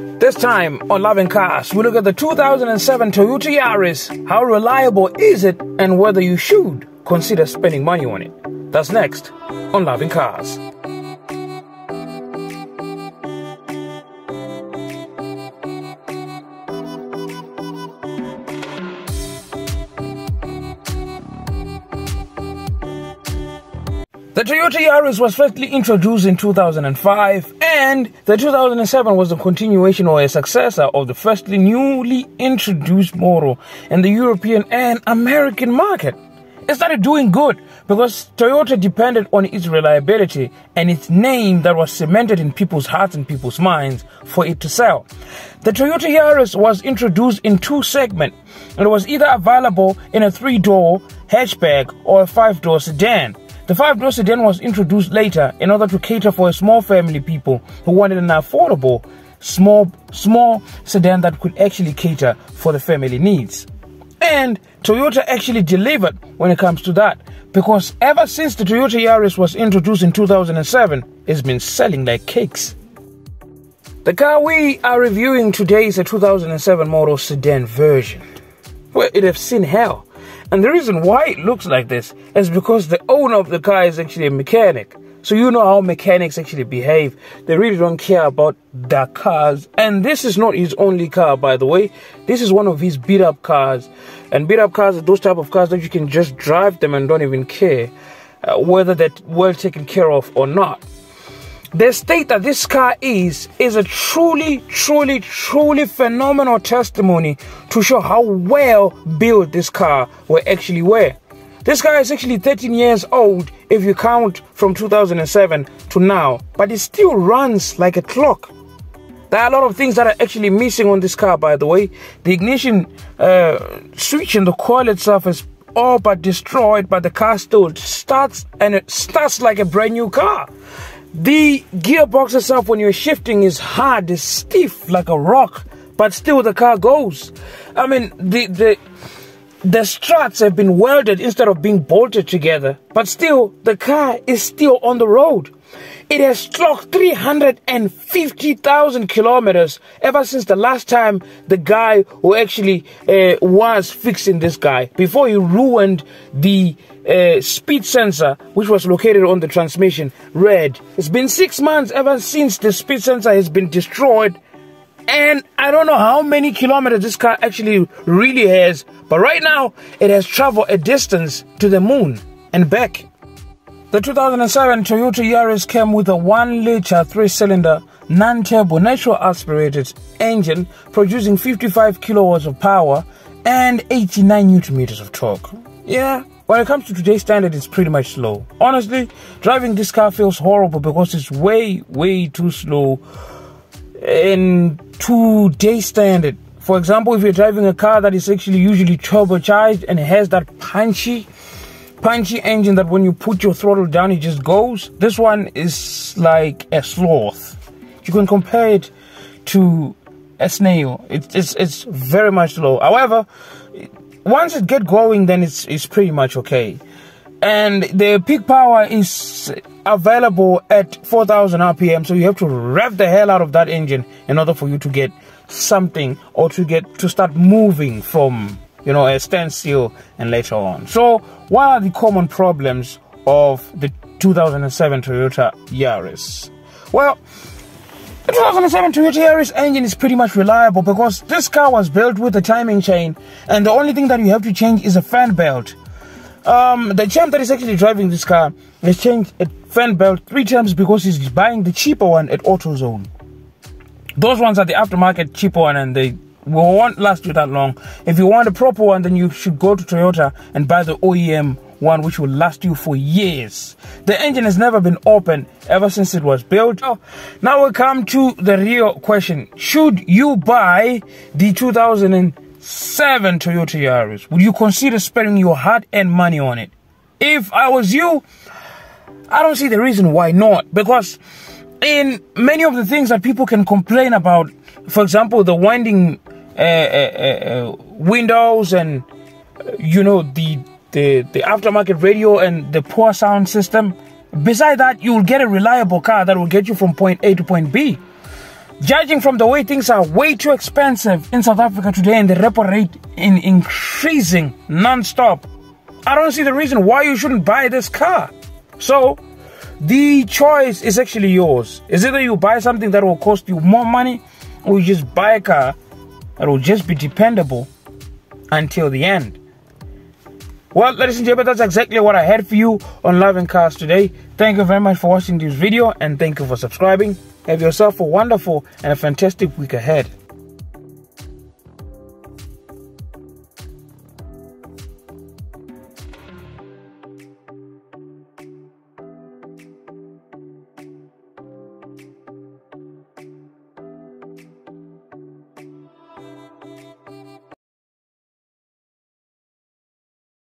This time on Loving Carz, we look at the 2007 Toyota Yaris. How reliable is it and whether you should consider spending money on it? That's next on Loving Carz. The Toyota Yaris was firstly introduced in 2005 and the 2007 was a continuation or a successor of the firstly newly introduced model in the European and American market. It started doing good because Toyota depended on its reliability and its name that was cemented in people's hearts and people's minds for it to sell. The Toyota Yaris was introduced in two segments and it was either available in a three-door hatchback or a five-door sedan. The five-door sedan was introduced later in order to cater for a small family people who wanted an affordable small small sedan that could actually cater for the family needs. And Toyota actually delivered when it comes to that because ever since the Toyota Yaris was introduced in 2007, it's been selling like cakes. The car we are reviewing today is a 2007 model sedan version. Well, it has seen hell. And the reason why it looks like this is because the owner of the car is actually a mechanic. So you know how mechanics actually behave. They really don't care about their cars. And this is not his only car, by the way. This is one of his beat up cars. And beat up cars are those type of cars that you can just drive them and don't even care uh, whether they're well taken care of or not. The state that this car is is a truly, truly, truly phenomenal testimony to show how well built this car will actually were. This car is actually 13 years old if you count from 2007 to now, but it still runs like a clock. There are a lot of things that are actually missing on this car, by the way. The ignition uh, switch in the coil itself is all but destroyed, but the car still starts and it starts like a brand new car. The gearbox itself, when you're shifting, is hard, it's stiff like a rock, but still the car goes. I mean, the the the struts have been welded instead of being bolted together, but still the car is still on the road. It has clocked 350,000 kilometers ever since the last time the guy who actually uh, was fixing this guy, before he ruined the uh, speed sensor, which was located on the transmission, red. It's been six months ever since the speed sensor has been destroyed. And I don't know how many kilometers this car actually really has, but right now it has traveled a distance to the moon and back. The 2007 Toyota Yaris came with a 1-liter 3-cylinder non-turbo natural aspirated engine producing 55 kilowatts of power and 89 newton meters of torque. Yeah, when it comes to today's standard, it's pretty much slow. Honestly, driving this car feels horrible because it's way, way too slow in today's standard. For example, if you're driving a car that is actually usually turbocharged and has that punchy punchy engine that when you put your throttle down, it just goes. This one is like a sloth. You can compare it to a snail. It's it's, it's very much slow. However, once it get going, then it's it's pretty much okay. And the peak power is available at 4,000 RPM, so you have to rev the hell out of that engine in order for you to get something or to get to start moving from you know, a standstill and later on. So, what are the common problems of the 2007 Toyota Yaris? Well, the 2007 Toyota Yaris engine is pretty much reliable because this car was built with a timing chain, and the only thing that you have to change is a fan belt. Um, the champ that is actually driving this car has changed a fan belt three times because he's buying the cheaper one at AutoZone. Those ones are the aftermarket cheaper one, and they won't last you that long. If you want a proper one, then you should go to Toyota and buy the OEM one, which will last you for years. The engine has never been opened ever since it was built. now we come to the real question. Should you buy the 2007 Toyota Yaris? Would you consider spending your hard-earned money on it? If I was you, I don't see the reason why not. Because in many of the things that people can complain about, for example, the winding uh, uh, uh, windows and you know the the the aftermarket radio and the poor sound system. Beside that, you will get a reliable car that will get you from point A to point B. Judging from the way things are way too expensive in South Africa today and the repo rate in increasing non-stop, I don't see the reason why you shouldn't buy this car. So, the choice is actually yours. Is either you buy something that will cost you more money or you just buy a car that will just be dependable until the end. Well, ladies and gentlemen, that's exactly what I had for you on Loving Carz today. Thank you very much for watching this video and thank you for subscribing. Have yourself a wonderful and a fantastic week ahead.